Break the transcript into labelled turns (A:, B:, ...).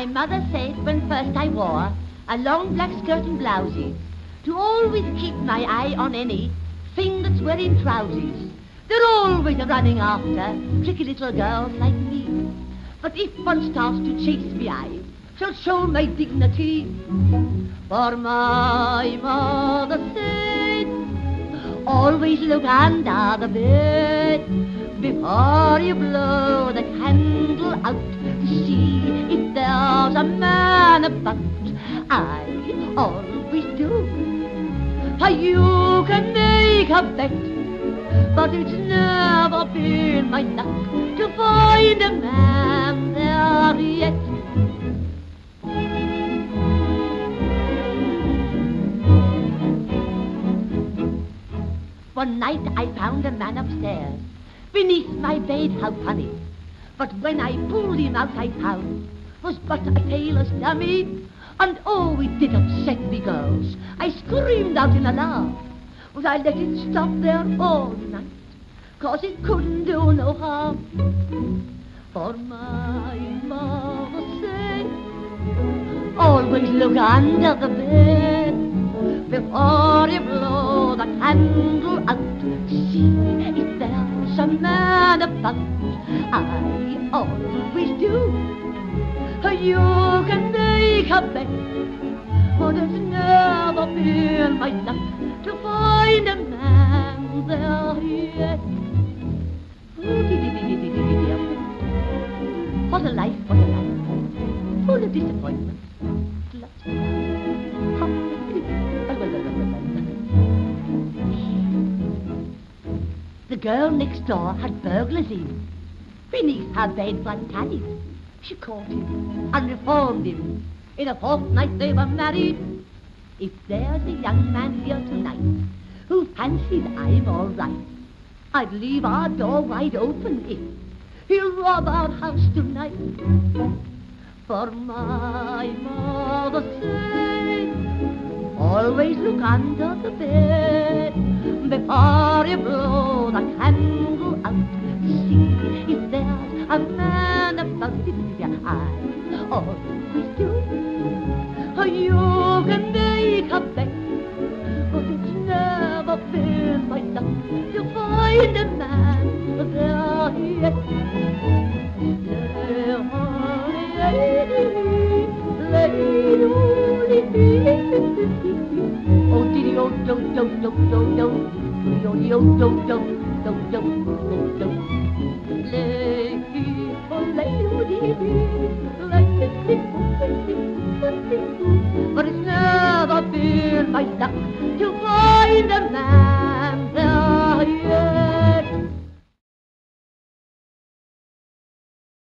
A: My mother said when first I wore a long black skirt and blouses to always keep my eye on any thing that's wearing trousers. They're always running after tricky little girls like me. But if one starts to chase me, I shall show my dignity. For my mother said, always look under the bed before you blow the candle out to see if there's a man about. I always do. You can make a bet, but it's never been my luck to find a man there yet. One night I found a man upstairs, beneath my bed, how funny. But when I pulled him out, I found was but a tailor's dummy. And oh, it did upset me, girls. I screamed out in alarm. But I let it stop there all night, cause it couldn't do no harm. For my mother said, always look under the bed before you blow the candle out. See if there's a man about. I always do. You can make a bet, but it's never been my luck to find a man there yet. What a life, what a life, full of disappointments. Lots The girl next door had burglars in. Beneath her bed one tannied. She caught him and reformed him. In a fortnight they were married. If there's a young man here tonight who fancies I'm all right, I'd leave our door wide open if he'll rob our house tonight. For my mother's sake, always look under the bed before you blow the candle out. See I always do. You can make a bet, but it's never been my luck to find a man there yet. Oh, diddy, oh, don't, don't, don't, don't, don't, diddy, oh, don't, don't, don't, don't, don't, don't. But it's never been like luck.